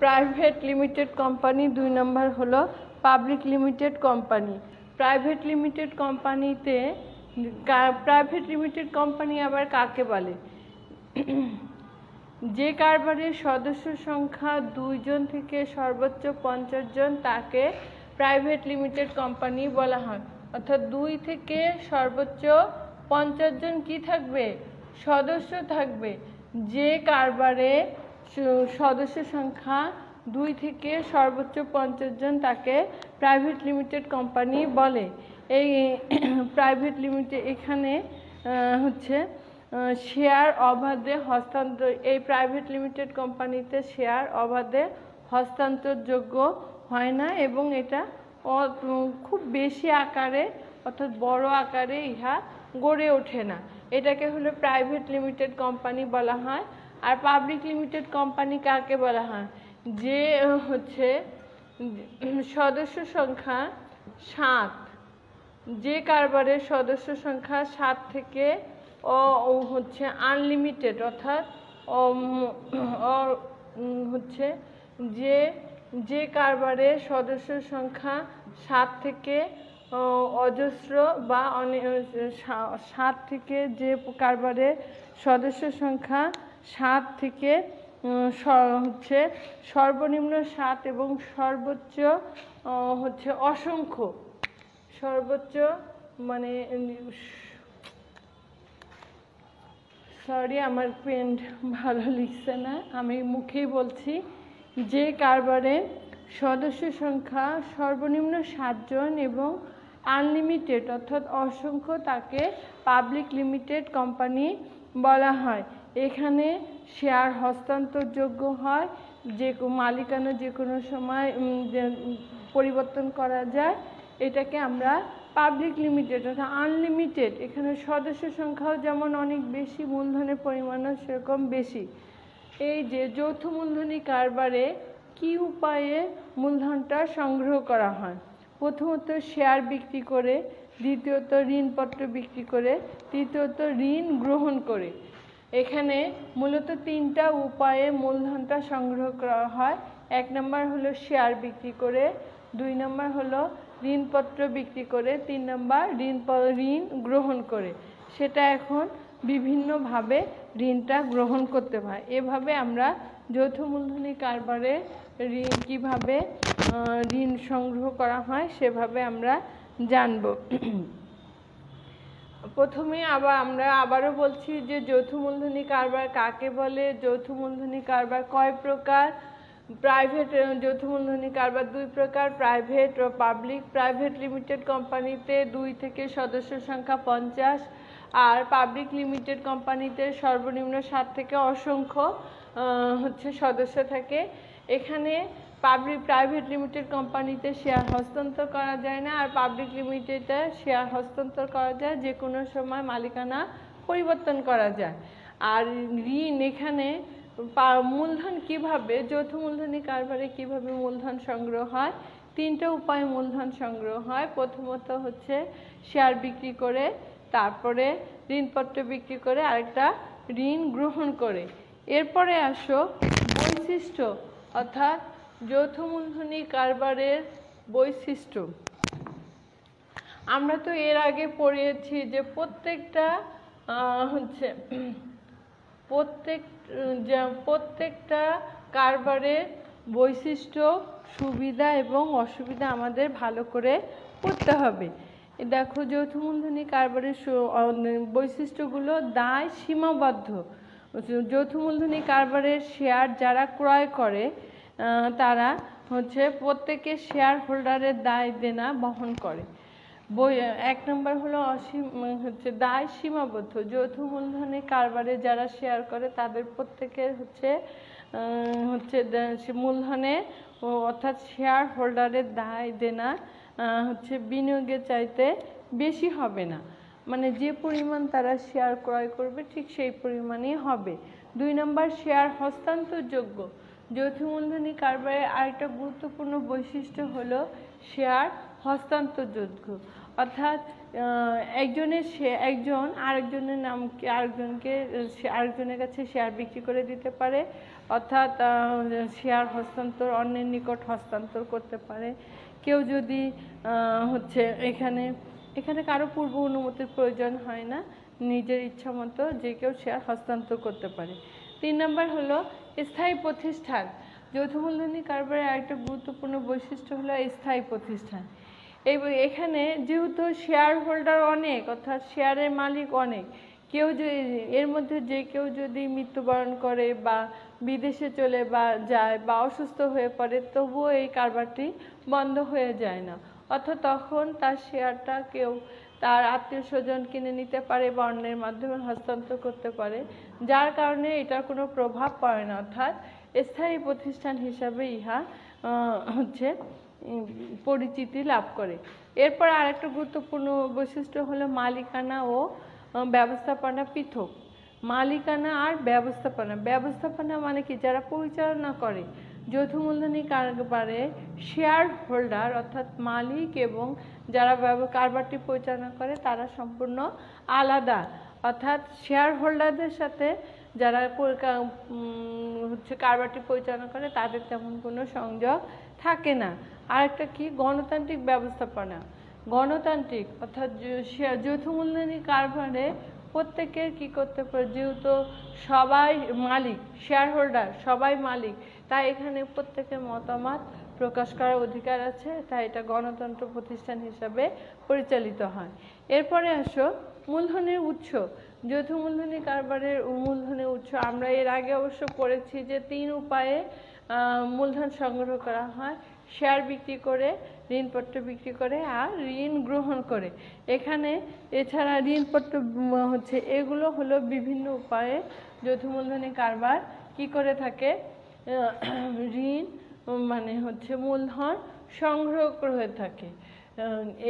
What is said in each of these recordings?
Private limited company, দুই নম্বর হলো public limited company. Private limited কোম্পানিতে প্রাইভেট লিমিটেড কোম্পানি আবার কাকে বলে? যে কারবারের সদস্য সংখ্যা দুইজন থেকে সর্বোচ্চ পঞ্চাশ জন, তাকে প্রাইভেট লিমিটেড কোম্পানি বলা হয়। অর্থাৎ দুই থেকে সর্বোচ্চ পঞ্চাশ জন কি থাকবে? সদস্য থাকবে। যে কারবারে সদস্য সংখ্যা দুই থেকে সর্বোচ্চ পঞ্চাশ জন তাকে প্রাইভেট লিমিটেড কোম্পানি বলে। এই প্রাইভেট লিমিটেড এখানে হচ্ছে শেয়ার অবাধে হস্তান্তর, এই প্রাইভেট লিমিটেড কোম্পানিতে শেয়ার অবাধে হস্তান্তরযোগ্য হয় না এবং এটা খুব বেশি আকারে অর্থাৎ বড় আকারে ইহা গড়ে ওঠে না। এটাকে হলো প্রাইভেট লিমিটেড কোম্পানি বলা হয়। আর পাবলিক লিমিটেড কোম্পানি কাকে বলা হয়? যে হচ্ছে, সদস্য সংখ্যা সাত। যে কারবারের সদস্য সংখ্যা সাত থেকে ও, হচ্ছে আনলিমিটেড অর্থাৎ হচ্ছে যে যে কারবারের সদস্য সংখ্যা সাত থেকে অজস্র বা অনে সা- সাত থেকে যে কারবারের সদস্য সংখ্যা সাত থেকে হচ্ছে সর্বনিম্ন সাত এবং সর্বোচ্চ হচ্ছে অসংখ্য। সর্বোচ্চ মানে সরি আমার পেন্ট ভালো লিখছে না, আমি মুখেই বলছি। যে কারবারে সদস্য সংখ্যা সর্বনিম্ন সাতজন এবং আনলিমিটেড অর্থাৎ অসংখ্য তাকে পাবলিক লিমিটেড কোম্পানি বলা হয়। এখানে শেয়ার হস্তান্তরযোগ্য হয়, যে মালিকানা যে কোনো সময় পরিবর্তন করা যায়, এটাকে আমরা পাবলিক লিমিটেড অর্থাৎ আনলিমিটেড এখানে সদস্য সংখ্যাও যেমন অনেক বেশি, মূলধনের পরিমাণও সেরকম বেশি। এই যে যৌথ মূলধনী কারবারে কি উপায়ে মূলধনটা সংগ্রহ করা হয়? প্রথমত শেয়ার বিক্রি করে, দ্বিতীয়ত ঋণপত্র বিক্রি করে, তৃতীয়ত ঋণ গ্রহণ করে। এখানে মূলত তিনটা উপায়ে মূলধনটা সংগ্রহ করা হয়। এক নম্বর হলো শেয়ার বিক্রি করে, দুই নম্বর হলো ঋণপত্র বিক্রি করে, তিন নম্বর ঋণ ঋণ গ্রহণ করে। সেটা এখন বিভিন্নভাবে ঋণটা গ্রহণ করতে হয়। এভাবে আমরা যৌথ মূলধনী কারবারে ঋণ কীভাবে ঋণ সংগ্রহ করা হয় সেভাবে আমরা জানব। প্রথমে আবার আমরা আবারও বলছি যে যৌথ মূলধনী কারবার কাকে বলে? যৌথ মূলধনী কারবার কয় প্রকার? প্রাইভেট যৌথ মূলধনী কারবার দুই প্রকার প্রাইভেট ও পাবলিক প্রাইভেট লিমিটেড কোম্পানিতে দুই থেকে সদস্য সংখ্যা পঞ্চাশ আর পাবলিক লিমিটেড কোম্পানিতে সর্বনিম্ন সাত থেকে অসংখ্য হচ্ছে সদস্য থাকে। এখানে পাবলিক প্রাইভেট লিমিটেড কোম্পানিতে শেয়ার হস্তান্তর করা যায় না আর পাবলিক লিমিটেডে শেয়ার হস্তান্তর করা যায়, যে কোনো সময় মালিকানা পরিবর্তন করা যায়। আর ঋণ এখানে মূলধন কীভাবে, যৌথ মূলধনী কারবারে কীভাবে মূলধন সংগ্রহ হয়? তিনটা উপায় মূলধন সংগ্রহ হয়। প্রথমত হচ্ছে শেয়ার বিক্রি করে, তারপরে ঋণপত্র বিক্রি করে, আরেকটা ঋণ গ্রহণ করে। এরপরে আসো বৈশিষ্ট্য, অর্থাৎ যৌথ মূলধনী কারবারের বৈশিষ্ট্য। আমরা তো এর আগে পড়িয়েছি যে প্রত্যেকটা হচ্ছে, প্রত্যেক প্রত্যেকটা কারবারের বৈশিষ্ট্য, সুবিধা এবং অসুবিধা আমাদের ভালো করে পড়তে হবে। দেখো, যৌথ মূলধনী কারবারের বৈশিষ্ট্যগুলো দায় সীমাবদ্ধ। যৌথ মূলধনী কারবারের শেয়ার যারা ক্রয় করে তারা হচ্ছে প্রত্যেকে শেয়ার হোল্ডারের দায় দেনা বহন করে। বই, এক নম্বর হলো অসীম হচ্ছে দায় সীমাবদ্ধ। যৌথ মূলধনে কারবারে যারা শেয়ার করে, তাদের প্রত্যেকের হচ্ছে হচ্ছে মূলধনে অর্থাৎ শেয়ার হোল্ডারের দায় দেনা হচ্ছে বিনিয়োগের চাইতে বেশি হবে না। মানে যে পরিমাণ তারা শেয়ার ক্রয় করবে, ঠিক সেই পরিমাণই হবে। দুই নম্বর শেয়ার হস্তান্তরযোগ্য। যৌথ মূলধনী কারবারের আরেকটা গুরুত্বপূর্ণ বৈশিষ্ট্য হলো শেয়ার হস্তান্তরযোগ্য অর্থাৎ একজনের সে একজন আরেকজনের নাম আরেকজনকে আরেকজনের কাছে শেয়ার বিক্রি করে দিতে পারে। অর্থাৎ শেয়ার হস্তান্তর, অন্যের নিকট হস্তান্তর করতে পারে। কেউ যদি হচ্ছে এখানে এখানে কারও পূর্ব অনুমতির প্রয়োজন হয় না। নিজের ইচ্ছা মতো যে কেউ শেয়ার হস্তান্তর করতে পারে। তিন নম্বর হলো স্থায়ী প্রতিষ্ঠান। যৌথ মূলধনী কারবারের আরেকটা গুরুত্বপূর্ণ বৈশিষ্ট্য হলো স্থায়ী প্রতিষ্ঠান। এবং এখানে যেহেতু শেয়ার হোল্ডার অনেক, অর্থাৎ শেয়ারের মালিক অনেক, কেউ যদি এর মধ্যে যে কেউ যদি মৃত্যুবরণ করে বা বিদেশে চলে বা যায় বা অসুস্থ হয়ে পড়ে, তবুও এই কারবারটি বন্ধ হয়ে যায় না। অর্থাৎ তখন তার শেয়ারটা কেউ তার আত্মীয় স্বজন কিনে নিতে পারে বা অন্যের মাধ্যমে হস্তান্তর করতে পারে। যার কারণে এটার কোনো প্রভাব পড়ে না। অর্থাৎ স্থায়ী প্রতিষ্ঠান হিসাবে ইহা হচ্ছে পরিচিতি লাভ করে। এরপর আরেকটা গুরুত্বপূর্ণ বৈশিষ্ট্য হলো মালিকানা ও ব্যবস্থাপনা পৃথক। মালিকানা আর ব্যবস্থাপনা। ব্যবস্থাপনা মানে কি? যারা পরিচালনা করে। যৌথ মূলধনী কারবারে শেয়ার হোল্ডার অর্থাৎ মালিক এবং যারা কারবারটি পরিচালনা করে, তারা সম্পূর্ণ আলাদা। অর্থাৎ শেয়ার হোল্ডারদের সাথে যারা হচ্ছে কারবারটি পরিচালনা করে, তাদের তেমন কোনো সংযোগ থাকে না। আরেকটা কি? গণতান্ত্রিক ব্যবস্থাপনা। গণতান্ত্রিক, অর্থাৎ যৌথ মূলধনী কারবারে প্রত্যেকের কি করতে পারে? যেহেতু সবাই মালিক শেয়ার হোল্ডার সবাই মালিক, তাই এখানে প্রত্যেকের মতামত প্রকাশ করার অধিকার আছে, তাই এটা গণতন্ত্র প্রতিষ্ঠান হিসাবে পরিচালিত হয়। এরপরে আসো, মূলধনের উৎস। যৌথ মূলধনী কারবারের মূলধনের উৎস, আমরা এর আগে অবশ্য পড়েছি যে তিন উপায়ে মূলধন সংগ্রহ করা হয়। শেয়ার বিক্রি করে, ঋণপত্র বিক্রি করে আর ঋণ গ্রহণ করে। এখানে এছাড়া ঋণপত্র হচ্ছে এগুলো হলো বিভিন্ন উপায়ে যৌথ মূলধনী কারবার কি করে থাকে? ঋণ মানে হচ্ছে মূলধন সংগ্রহ করে থাকে।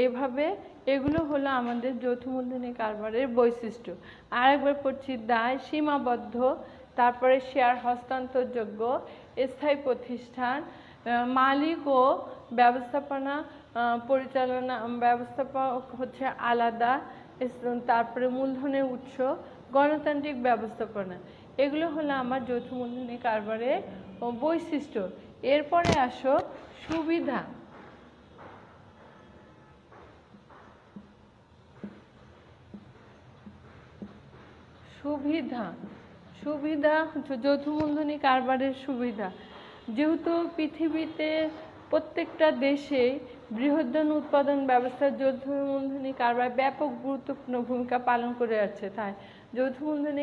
এভাবে এগুলো হলো আমাদের যৌথ মূলধনী কারবারের বৈশিষ্ট্য। আর একবার পড়ছি, দায় সীমাবদ্ধ, তারপরে শেয়ার হস্তান্তরযোগ্য, স্থায়ী প্রতিষ্ঠান মালিক ও ব্যবস্থাপনা পরিচালনা ব্যবস্থাপক হচ্ছে আলাদা তারপরে মূলধনের উৎস, গণতান্ত্রিক ব্যবস্থাপনা। এগুলো হলো আমার যৌথ মূলধনী কারবারের বৈশিষ্ট্য। এরপরে আসো সুবিধা। সুবিধা। সুবিধা হচ্ছে যৌথ মূলধনী কারবারের সুবিধা। যেহেতু পৃথিবীতে প্রত্যেকটা দেশে বৃহদ্দন উৎপাদন ব্যবস্থার যৌথ কারবার ব্যাপক গুরুত্বপূর্ণ ভূমিকা পালন করে আছে। তাই যৌথ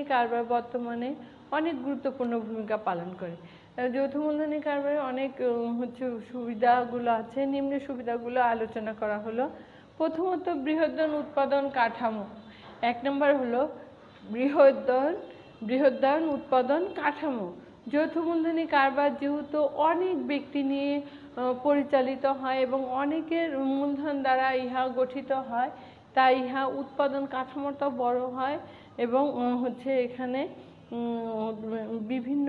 কারবার বর্তমানে অনেক গুরুত্বপূর্ণ ভূমিকা পালন করে। যৌথ মূলধনী কারবারে অনেক হচ্ছে সুবিধাগুলো আছে। নিম্ন সুবিধাগুলো আলোচনা করা হলো। প্রথমত বৃহদ্দন উৎপাদন কাঠামো। এক নম্বর হলো বৃহদ্দন বৃহদ্দন উৎপাদন কাঠামো। যৌথ মূলধনী কারবার যেহেতু অনেক ব্যক্তি নিয়ে পরিচালিত হয় এবং অনেকের মূলধন দ্বারা ইহা গঠিত হয়, তাই ইহা উৎপাদন কাঠামোটা বড় হয় এবং হচ্ছে এখানে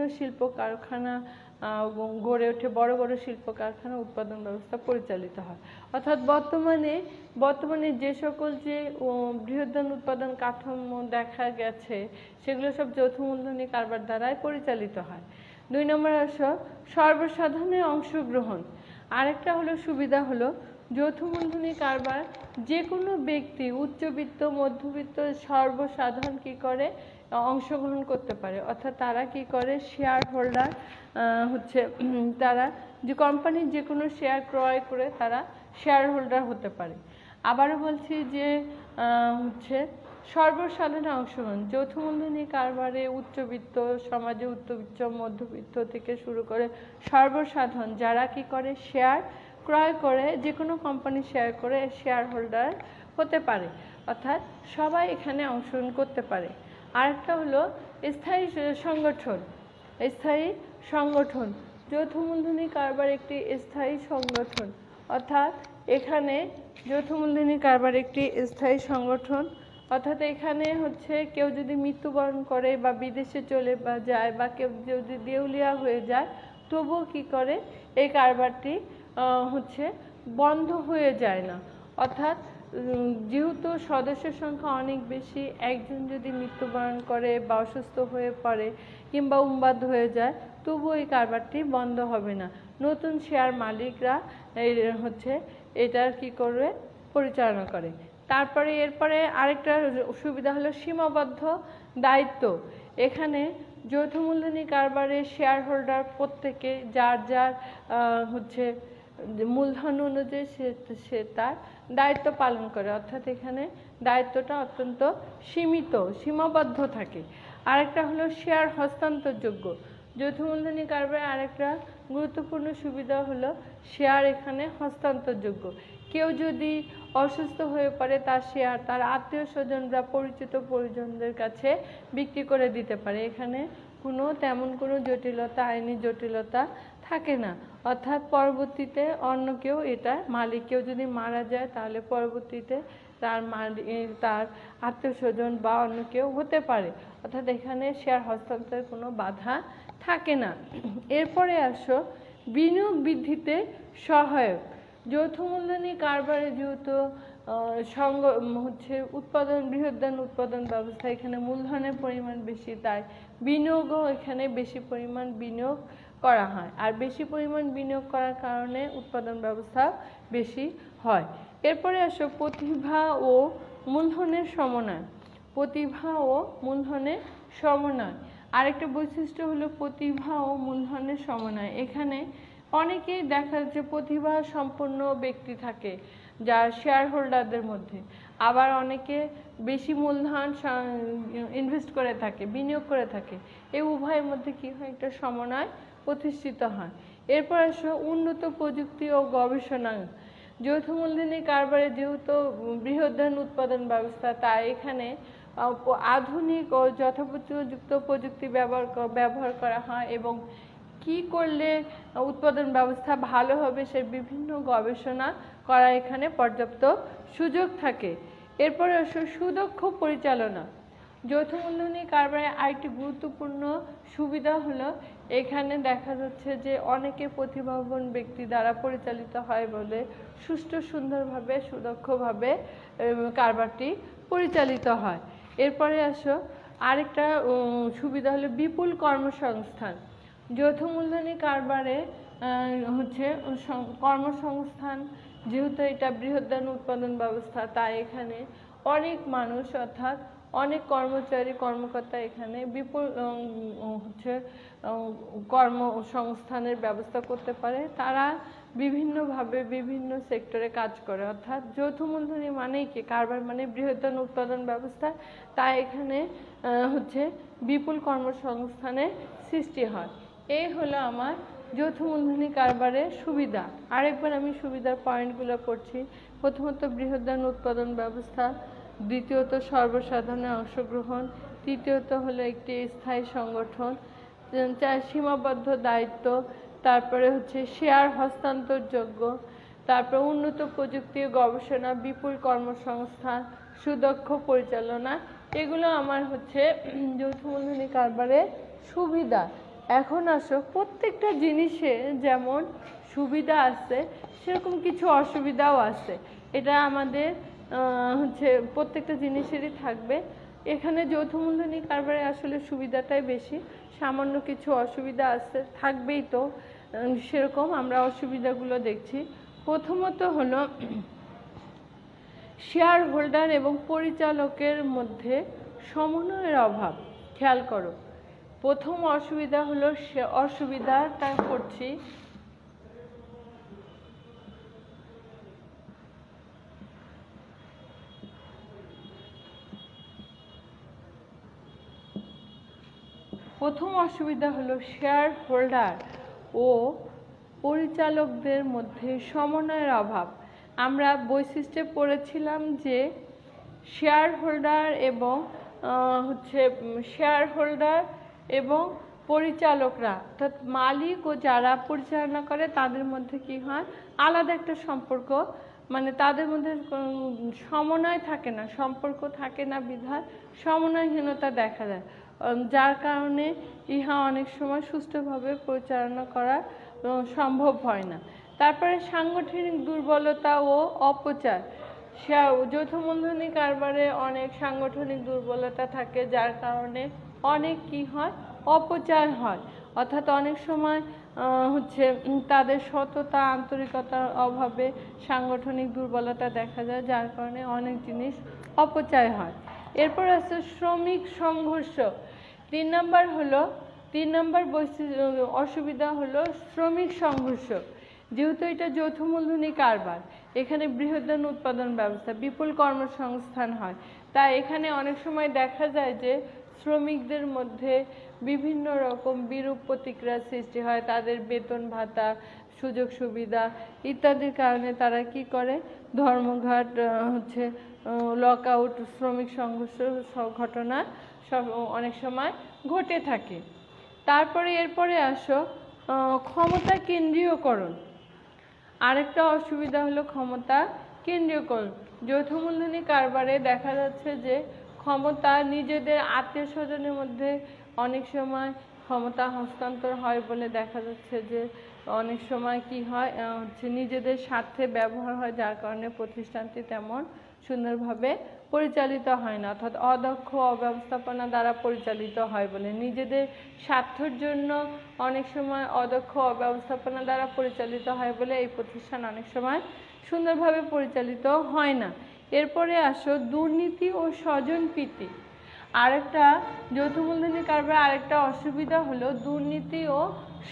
শিল্প কারখানা গড়ে ওঠে বড় বড় শিল্প কারখানা উৎপাদন ব্যবস্থা পরিচালিত হয়। অর্থাৎ বর্তমানে বর্তমানে যে সকল যে উম, উৎপাদন কাঠামো দেখা গেছে সেগুলো সব যৌথ মূলধনী কারবার দ্বারাই পরিচালিত হয়। দুই নম্বর আসো সর্বসাধারণের অংশগ্রহণ। আরেকটা হলো সুবিধা হলো যৌথ মূলধনী কারবার যে কোনো ব্যক্তি উচ্চবিত্ত মধ্যবিত্ত সর্বসাধারণ কি করে? অংশগ্রহণ করতে পারে। অর্থাৎ তারা কি করে? শেয়ার হোল্ডার হচ্ছে তারা যে কোম্পানির যে কোনো শেয়ার ক্রয় করে তারা শেয়ার হোল্ডার হতে পারে। আবারও বলছি যে হচ্ছে, সর্বসাধারণ অংশগ্রহণ, যৌথ কারবারে উচ্চবিত্ত, সমাজে উচ্চবিত্ত, মধ্যবিত্ত থেকে শুরু করে সর্বসাধারণ যারা কি করে? শেয়ার ক্রয় করে যে কোনো কোম্পানি শেয়ার করে শেয়ার হোল্ডার হতে পারে। অর্থাৎ সবাই এখানে অংশগ্রহণ করতে পারে। আরেকটা হলো স্থায়ী সংগঠন স্থায়ী সংগঠন। যৌথ মূলধনী কারবার একটি স্থায়ী সংগঠন। অর্থাৎ এখানে যৌথ মূলধনী কারবার একটি স্থায়ী সংগঠন। অর্থাৎ এখানে হচ্ছে কেউ যদি মৃত্যুবরণ করে বা বিদেশে চলে বা যায় বা কেউ যদি দেউলিয়া হয়ে যায়, তবুও কি করে? এই কারবারটি হচ্ছে বন্ধ হয়ে যায় না। অর্থাৎ যেহেতু সদস্য সংখ্যা অনেক বেশি, একজন যদি মৃত্যুবরণ করে বা অসুস্থ হয়ে পড়ে কিংবা উন্মাদ হয়ে যায়, তবুও এই কারবারটি বন্ধ হবে না। নতুন শেয়ার মালিকরা হচ্ছে এটার কি করবে? পরিচালনা করে। তারপরে এরপরে আরেকটা সুবিধা হলো সীমাবদ্ধ দায়িত্ব। এখানে যৌথ মূলধনী কারবারে শেয়ার হোল্ডার প্রত্যেকে যার যার হচ্ছে মূলধন অনুযায়ী সে তার দায়িত্ব পালন করে। অর্থাৎ এখানে দায়িত্বটা অত্যন্ত সীমিত, সীমাবদ্ধ থাকে। আরেকটা হলো শেয়ার হস্তান্তরযোগ্য। যৌথ মূলধনী কারবারে আরেকটা গুরুত্বপূর্ণ সুবিধা হলো শেয়ার এখানে হস্তান্তরযোগ্য। কেউ যদি অসুস্থ হয়ে পড়ে, তার শেয়ার তার আত্মীয় স্বজনরা, পরিচিত পরিজনদের কাছে বিক্রি করে দিতে পারে। এখানে কোনো তেমন কোনো জটিলতা, আইনি জটিলতা থাকে না। অর্থাৎ পরবর্তীতে অন্য কেউ এটা মালিক, কেউ যদি মারা যায় তাহলে পরবর্তীতে তার মালিক তার আত্মীয় স্বজন বা অন্য কেউ হতে পারে। অর্থাৎ এখানে শেয়ার হস্তান্তরের কোনো বাধা থাকে না। এরপরে আসো, বিনিয়োগ বৃদ্ধিতে সহায়ক। যৌথ মূলধনী কারবারে যেহেতু সঙ্গ হচ্ছে উৎপাদন বৃহদান উৎপাদন ব্যবস্থা এখানে মূলধনের পরিমাণ বেশি, তাই বিনিয়োগও এখানে বেশি পরিমাণ বিনিয়োগ করা হয়। আর বেশি পরিমাণ বিনিয়োগ করার কারণে উৎপাদন ব্যবস্থা বেশি হয়। এরপরে আসো প্রতিভা ও মূলধনের সমন্বয়। প্রতিভা ও মূলধনের সমন্বয়। আরেকটা বৈশিষ্ট্য হলো প্রতিভা ও মূলধনের সমন্বয়। এখানে অনেকেই দেখা যাচ্ছে প্রতিভা সম্পন্ন ব্যক্তি থাকে, যার শেয়ার হোল্ডারদের মধ্যে। আবার অনেকে বেশি মূলধন ইনভেস্ট করে থাকে, বিনিয়োগ করে থাকে। এই উভয়ের মধ্যে কি হয়? একটা সমন্বয় প্রতিষ্ঠিত হয়। এরপর আসো উন্নত প্রযুক্তি ও গবেষণা। যৌথ মূলধনী কারবারে যেহেতু বৃহদান উৎপাদন ব্যবস্থা, তাই এখানে আধুনিক ও যথোপযুক্ত প্রযুক্তি ব্যবহার ব্যবহার করা হয় এবং কি করলে উৎপাদন ব্যবস্থা ভালো হবে সে বিভিন্ন গবেষণা করা এখানে পর্যাপ্ত সুযোগ থাকে। এরপরে আসো সুদক্ষ পরিচালনা। যৌথ মূলধনী কারবারে আরেকটি গুরুত্বপূর্ণ সুবিধা হলো, এখানে দেখা যাচ্ছে যে অনেকে প্রতিভাবান ব্যক্তি দ্বারা পরিচালিত হয় বলে সুষ্ঠু সুন্দরভাবে, সুদক্ষভাবে কারবারটি পরিচালিত হয়। এরপরে আসো আরেকটা সুবিধা হলো বিপুল কর্মসংস্থান। যৌথ মূলধনী কারবারে হচ্ছে কর্মসংস্থান, যেহেতু এটা বৃহদান উৎপাদন ব্যবস্থা, তাই এখানে অনেক মানুষ, অর্থাৎ অনেক কর্মচারী, কর্মকর্তা এখানে বিপুল হচ্ছে কর্মসংস্থানের ব্যবস্থা করতে পারে। তারা বিভিন্নভাবে বিভিন্ন সেক্টরে কাজ করে, অর্থাৎ যৌথ মূলধনী মানেই কি? কারবার মানে বৃহত্তম উৎপাদন ব্যবস্থা। তাই এখানে হচ্ছে বিপুল কর্মসংস্থানের সৃষ্টি হয়। এই হলো আমার যৌথ মূলধনী কারবারের সুবিধা। আরেকবার আমি সুবিধার পয়েন্টগুলো করছি। প্রথমত বৃহদান উৎপাদন ব্যবস্থা, দ্বিতীয়ত সর্বসাধারণের অংশগ্রহণ, তৃতীয়ত হলো একটি স্থায়ী সংগঠন চার সীমাবদ্ধ দায়িত্ব, তারপরে হচ্ছে শেয়ার হস্তান্তরযোগ্য, তারপর উন্নত প্রযুক্তি গবেষণা, বিপুল কর্মসংস্থান, সুদক্ষ পরিচালনা। এগুলো আমার হচ্ছে যৌথ মূলধনী কারবারের সুবিধা। এখন আসো, প্রত্যেকটা জিনিসে যেমন সুবিধা আছে, সেরকম কিছু অসুবিধাও আছে। এটা আমাদের হচ্ছে প্রত্যেকটা জিনিসেরই থাকবে। এখানে যৌথ মূলধনী কারবারে আসলে সুবিধাটাই বেশি। সামান্য কিছু অসুবিধা আছে, থাকবেই তো সেরকম আমরা অসুবিধাগুলো দেখছি। প্রথমত হলো শেয়ার হোল্ডার এবং পরিচালকের মধ্যে সমন্বয়ের অভাব। খেয়াল করো প্রথম অসুবিধা হলো সে অসুবিধাটা করছি। প্রথম অসুবিধা হলো শেয়ার হোল্ডার ও পরিচালকদের মধ্যে সমন্বয়ের অভাব। আমরা বৈশিষ্ট্যে পড়েছিলাম যে শেয়ার হোল্ডার এবং হচ্ছে শেয়ার হোল্ডার এবং পরিচালকরা, অর্থাৎ মালিক ও যারা পরিচালনা করে তাদের মধ্যে কি হয়? আলাদা একটা সম্পর্ক মানে তাদের মধ্যে সমন্বয় থাকে না, সম্পর্ক থাকে না বিধায় সমন্বয়হীনতা দেখা যায় যার কারণে ইহা অনেক সময় সুষ্ঠুভাবে পরিচালনা করা সম্ভব হয় না। তারপরে সাংগঠনিক দুর্বলতা ও অপচার। যৌথ মূলধনী কারবারে অনেক সাংগঠনিক দুর্বলতা থাকে, যার কারণে অনেক কি হয়? অপচয় হয়। অর্থাৎ অনেক সময় হচ্ছে তাদের সততা, আন্তরিকতার অভাবে সাংগঠনিক দুর্বলতা দেখা যায়, যার কারণে অনেক জিনিস অপচয় হয়। এরপর আছে শ্রমিক সংঘর্ষ। তিন নম্বর হলো, তিন নম্বর অসুবিধা হলো শ্রমিক সংঘর্ষ। যেহেতু এটা যৌথ মূলধনী কারবার, এখানে বৃহদান উৎপাদন ব্যবস্থা, বিপুল কর্মসংস্থান হয়। তাই এখানে অনেক সময় দেখা যায় যে শ্রমিকদের মধ্যে বিভিন্ন রকম বিরূপ প্রতিক্রিয়া সৃষ্টি হয়। তাদের বেতন ভাতা, সুযোগ সুবিধা ইত্যাদির কারণে তারা কি করে? ধর্মঘট হচ্ছে লক আউট শ্রমিক সংঘর্ষ ঘটনা সব অনেক সময় ঘটে থাকে। তারপরে এরপরে আসো ক্ষমতা কেন্দ্রীয়করণ। আরেকটা অসুবিধা হলো ক্ষমতা কেন্দ্রীয়করণ। যৌথ মূলধনী কারবারে দেখা যাচ্ছে যে ক্ষমতা নিজেদের আত্মীয় স্বজনের মধ্যে অনেক সময় ক্ষমতা হস্তান্তর হয় বলে দেখা যাচ্ছে যে অনেক সময় কি হয় হচ্ছে নিজেদের স্বার্থে ব্যবহার হয়, যার কারণে প্রতিষ্ঠানটি তেমন সুন্দরভাবে পরিচালিত হয় না। অর্থাৎ অদক্ষ অব্যবস্থাপনা দ্বারা পরিচালিত হয় বলে। নিজেদের স্বার্থের জন্য অনেক সময় অদক্ষ অব্যবস্থাপনা দ্বারা পরিচালিত হয় বলে এই প্রতিষ্ঠান অনেক সময় সুন্দরভাবে পরিচালিত হয় না। এরপরে আসো, দুর্নীতি ও স্বজনপ্রীতি। আরেকটা যৌথ মূলধনী কারবার, আরেকটা অসুবিধা হলো দুর্নীতি ও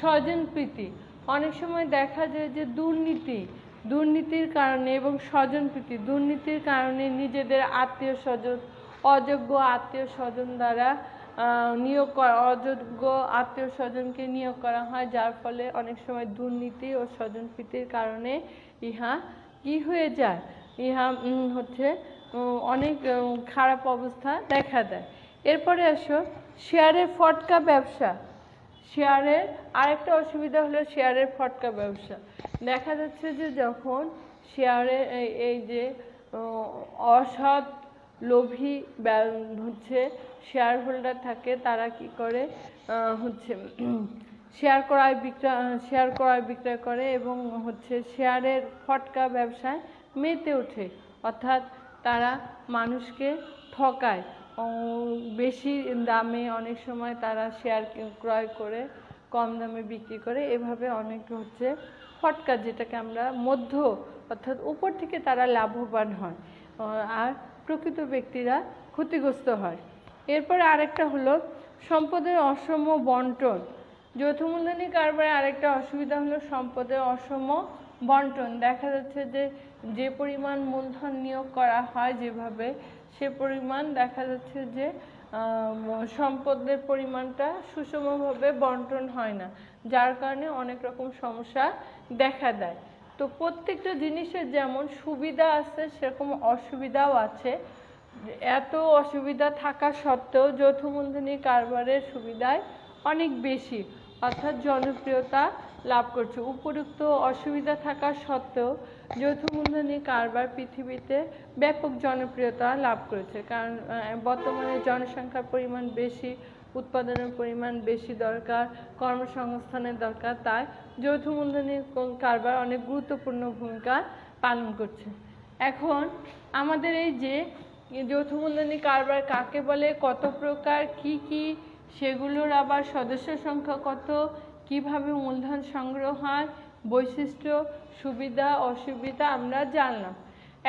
স্বজনপ্রীতি। অনেক সময় দেখা যায় যে দুর্নীতি, দুর্নীতির কারণে এবং স্বজনপ্রীতি, দুর্নীতির কারণে নিজেদের আত্মীয় স্বজন, অযোগ্য আত্মীয় স্বজন দ্বারা নিয়োগ করা, অযোগ্য আত্মীয় স্বজনকে নিয়োগ করা হয়, যার ফলে অনেক সময় দুর্নীতি ও স্বজনপ্রীতির কারণে ইহা কি হয়ে যায়? ইহা হচ্ছে অনেক খারাপ অবস্থা দেখা দেয়। এরপরে আসো, শেয়ারের ফটকা ব্যবসা। শেয়ারের আরেকটা অসুবিধা হলো শেয়ারের ফটকা ব্যবসা। দেখা যাচ্ছে যে যখন শেয়ারের এই- যে অসৎ লোভী হচ্ছে শেয়ার হোল্ডার থাকে, তারা কি করে হচ্ছে, শেয়ার ক্রয় বিক্রয়, শেয়ার ক্রয় বিক্রয় করে এবং হচ্ছে শেয়ারের ফটকা ব্যবসায় মেতে ওঠে। অর্থাৎ তারা মানুষকে ঠকায়। বেশি দামে অনেক সময় তারা শেয়ার ক্রয় করে, কম দামে বিক্রি করে। এভাবে অনেক হচ্ছে ফটকা যেটাকে আমরা মধ্য অর্থাৎ উপর থেকে তারা লাভবান হয়। আর প্রকৃত ব্যক্তিরা ক্ষতিগ্রস্ত হয়। এরপরে আরেকটা হলো সম্পদের অসম বন্টন। যৌথ মূলধনী কারবারে আরেকটা অসুবিধা হলো সম্পদের অসম বন্টন। দেখা যাচ্ছে যে যে পরিমাণ মূলধন নিয়োগ করা হয় যেভাবে, সে পরিমাণ দেখা যাচ্ছে যে সম্পদের পরিমাণটা সুষমভাবে বন্টন হয় না, যার কারণে অনেক রকম সমস্যা দেখা দেয়। তো প্রত্যেকটা জিনিসের যেমন সুবিধা আছে, সেরকম অসুবিধাও আছে। এত অসুবিধা থাকা সত্ত্বেও যৌথ মূলধনী কারবারের সুবিধায় অনেক বেশি, অর্থাৎ জনপ্রিয়তা লাভ করছে। উপরুক্ত অসুবিধা থাকা সত্ত্বেও যৌথ মূলধনী কারবার পৃথিবীতে ব্যাপক জনপ্রিয়তা লাভ করেছে। কারণ বর্তমানে জনসংখ্যার পরিমাণ বেশি, উৎপাদনের পরিমাণ বেশি দরকার, কর্মসংস্থানের দরকার। তাই যৌথ মূলধনী কারবার অনেক গুরুত্বপূর্ণ ভূমিকা পালন করছে। এখন আমাদের এই যে যৌথ মূলধনী কারবার কাকে বলে, কত প্রকার, কি কি, সেগুলোর আবার সদস্য সংখ্যা কত কীভাবে মূলধন সংগ্রহ হয় বৈশিষ্ট্য, সুবিধা, অসুবিধা আমরা জানলাম।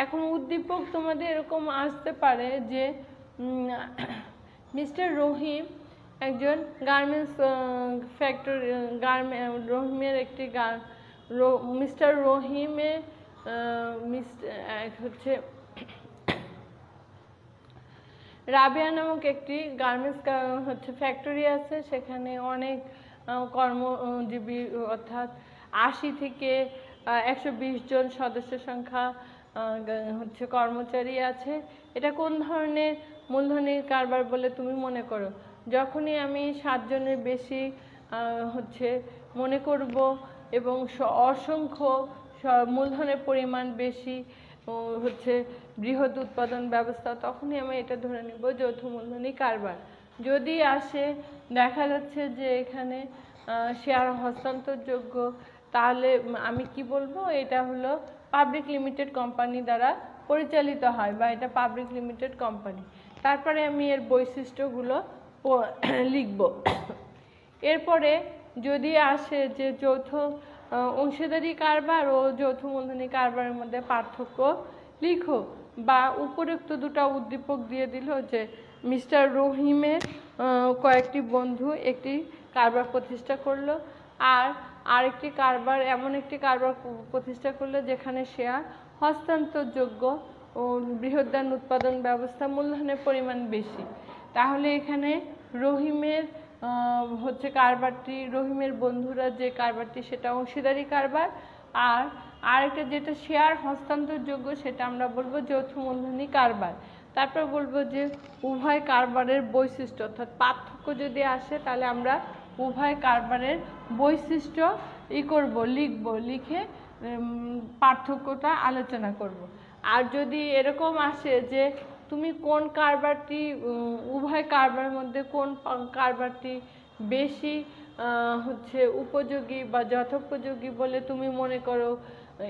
এখন উদ্দীপক তোমাদের এরকম আসতে পারে যে মিস্টার রহিম একজন গার্মেন্টস ফ্যাক্টরি গার্মেন্ট রহিমের একটি মিস্টার রহিমের মিস্টার হচ্ছে রাবিয়া নামক একটি গার্মেন্টস হচ্ছে ফ্যাক্টরি আছে। সেখানে অনেক কর্মজীবী, অর্থাৎ আশি থেকে একশো বিশ জন সদস্য সংখ্যা হচ্ছে কর্মচারী আছে। এটা কোন ধরনের মূলধনের কারবার বলে তুমি মনে করো? যখনই আমি সাতজনের বেশি হচ্ছে মনে করব এবং অসংখ্য মূলধনের পরিমাণ বেশি হচ্ছে বৃহৎ উৎপাদন ব্যবস্থা, তখনই আমি এটা ধরে নিব যৌথ মূলধনী কারবার। যদি আসে, দেখা যাচ্ছে যে এখানে শেয়ার হস্তান্তরযোগ্য, তাহলে আমি কি বলব? এটা হলো পাবলিক লিমিটেড কোম্পানি দ্বারা পরিচালিত হয় বা এটা পাবলিক লিমিটেড কোম্পানি তারপরে আমি এর বৈশিষ্ট্যগুলো লিখব। এরপরে যদি আসে যে যৌথ অংশীদারি কারবার ও যৌথ মূলধনী কারবারের মধ্যে পার্থক্য লিখো বা উপরোক্ত দুটো উদ্দীপক দিয়ে দিল যে মিস্টার রহিমের কয়েকটি বন্ধু একটি কারবার প্রতিষ্ঠা করল। আর আরেকটি কারবার, এমন একটি কারবার প্রতিষ্ঠা করল যেখানে শেয়ার হস্তান্তরযোগ্য ও বৃহদান উৎপাদন ব্যবস্থা মূলধনের পরিমাণ বেশি। তাহলে এখানে রহিমের হচ্ছে কারবারটি, রহিমের বন্ধুরা যে কারবারটি, সেটা অংশীদারি কারবার। আর আরেকটা যেটা শেয়ার হস্তান্তরযোগ্য, সেটা আমরা বলব যৌথ মূলধনী কারবার। তারপর বলব যে উভয় কারবারের বৈশিষ্ট্য, অর্থাৎ পার্থক্য যদি আসে, তাহলে আমরা উভয় কারবারের বৈশিষ্ট্য ই করব, লিখব, লিখে পার্থক্যটা আলোচনা করব। আর যদি এরকম আসে যে তুমি কোন কারবারটি উভয় কারবারের মধ্যে কোন কারবারটি বেশি হচ্ছে উপযোগী বা যথোপযোগী বলে তুমি মনে করো,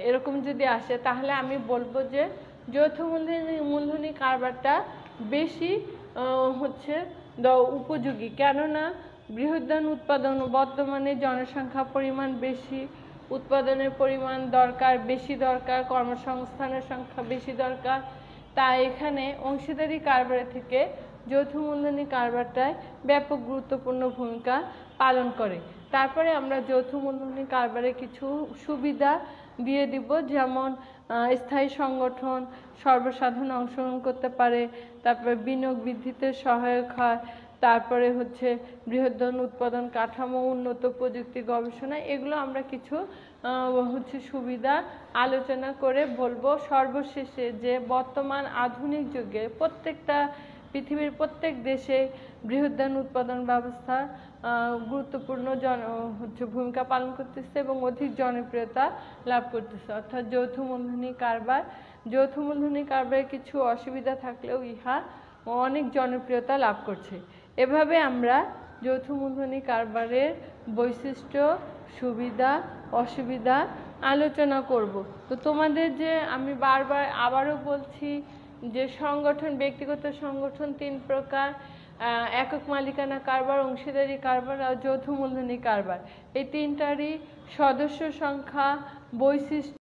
এরকম যদি আসে, তাহলে আমি বলব যে যৌথ মূলধনী মূলধনী কারবারটা বেশি হচ্ছে উপযোগী। কেননা বৃহদান উৎপাদন বর্তমানে জনসংখ্যা পরিমাণ বেশি, উৎপাদনের পরিমাণ দরকার, বেশি দরকার, কর্মসংস্থানের সংখ্যা বেশি দরকার। তাই এখানে অংশীদারি কারবারের থেকে যৌথ মূলধনী কারবারটায় ব্যাপক গুরুত্বপূর্ণ ভূমিকা পালন করে। তারপরে আমরা যৌথ মূলধনী কারবারে কিছু সুবিধা দিয়ে দিব। যেমন স্থায়ী সংগঠন সর্বসাধারণ অংশগ্রহণ করতে পারে, তারপরে বিনিয়োগ বৃদ্ধিতে সহায়ক হয়, তারপরে হচ্ছে বৃহত্তম উৎপাদন কাঠামো, উন্নত প্রযুক্তি গবেষণা, এগুলো আমরা কিছু হচ্ছে সুবিধা আলোচনা করে বলব। সর্বশেষে যে বর্তমান আধুনিক যুগে প্রত্যেকটা পৃথিবীর প্রত্যেক দেশে বৃহদান উৎপাদন ব্যবস্থা গুরুত্বপূর্ণ জন, হচ্ছে ভূমিকা পালন করতেছে এবং অধিক জনপ্রিয়তা লাভ করতেছে। অর্থাৎ যৌথ মূলধনী কারবার, যৌথ মূলধনী কারবারে কিছু অসুবিধা থাকলেও ইহা অনেক জনপ্রিয়তা লাভ করছে। এভাবে আমরা যৌথ মূলধনী কারবারের বৈশিষ্ট্য, সুবিধা, অসুবিধা আলোচনা করব। তো তোমাদের যে আমি বারবার আবারও বলছি যে সংগঠন, ব্যক্তিগত সংগঠন, তিন প্রকার একক মালিকানা কারবার, অংশীদারি কারবার আর যৌথ মূলধনী কারবার। এই তিনটারই সদস্য সংখ্যা, বৈশিষ্ট্য